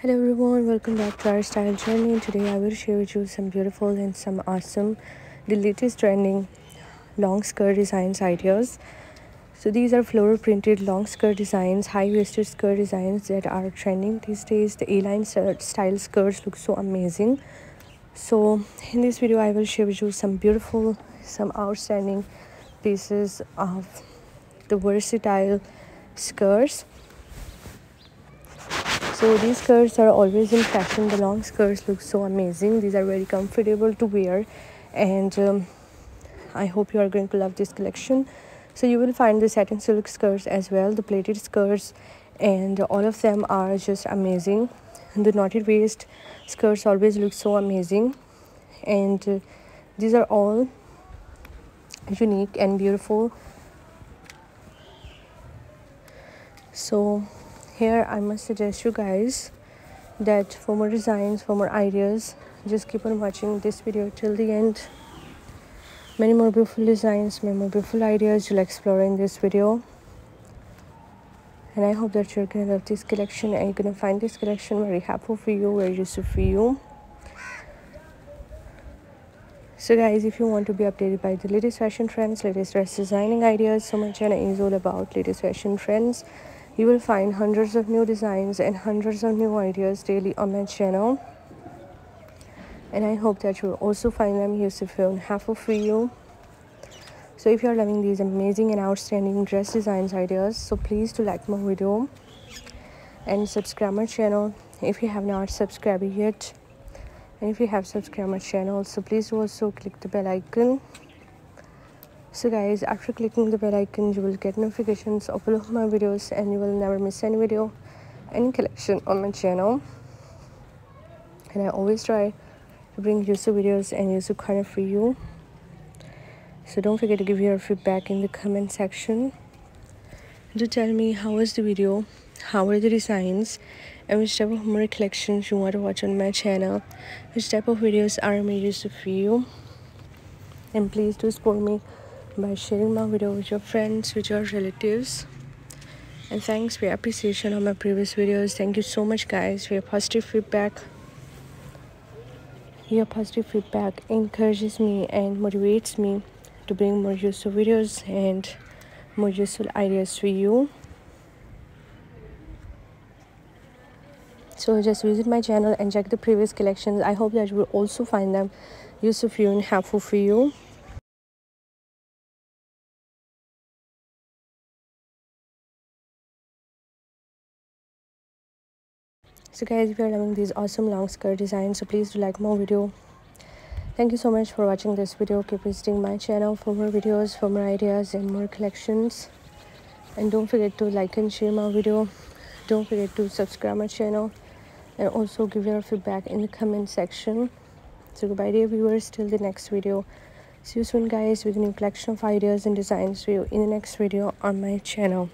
Hello everyone, welcome back to our style journey. And today I will share with you some beautiful and some awesome, the latest trending long skirt designs ideas. So these are floral printed long skirt designs, high-waisted skirt designs that are trending these days. The A-line style skirts look so amazing. So in this video I will share with you some beautiful, some outstanding pieces of the versatile skirts so these skirts are always in fashion. The long skirts look so amazing. These are very comfortable to wear. And um, i hope you are going to love this collection. So you will find the satin silk skirts as well the pleated skirts. And all of them are just amazing. The knotted waist skirts always look so amazing. And uh, these are all unique and beautiful. So here i must suggest you guys that for more designs for more ideas just keep on watching this video till the end. Many more beautiful designs many more beautiful ideas you'll explore in this video. And i hope that you're gonna love this collection and you're gonna find this collection very helpful for you very useful for you. So guys if you want to be updated by the latest fashion trends latest dress designing ideas so my channel is all about latest fashion trends you will find hundreds of new designs and hundreds of new ideas daily on my channel. And I hope that you'll also find them useful and helpful for you. So if you're loving these amazing and outstanding dress designs ideas, so please do like my video and subscribe my channel if you have not subscribed yet. And if you have subscribed my channel, so please also click the bell icon so guys after clicking the bell icon you will get notifications of all of my videos and you will never miss any video any collection on my channel. And i always try to bring useful videos and useful content for you. So don't forget to give your feedback in the comment section. To tell me how was the video? How are the designs? And which type of more collections you want to watch on my channel? Which type of videos are made useful for you? And please do support me by sharing my video with your friends with your relatives. And thanks for your appreciation on my previous videos. Thank you so much guys for your positive feedback. Your positive feedback encourages me and motivates me to bring more useful videos and more useful ideas for you. So just visit my channel and check the previous collections. I hope that you will also find them useful for you and helpful for you so guys if you're loving these awesome long skirt designs so please do like more video. Thank you so much for watching this video. Keep visiting my channel for more videos for more ideas and more collections. And don't forget to like and share my video. Don't forget to subscribe my channel. And also give your feedback in the comment section. So goodbye dear viewers. Till the next video. See you soon guys with a new collection of ideas and designs for you in the next video on my channel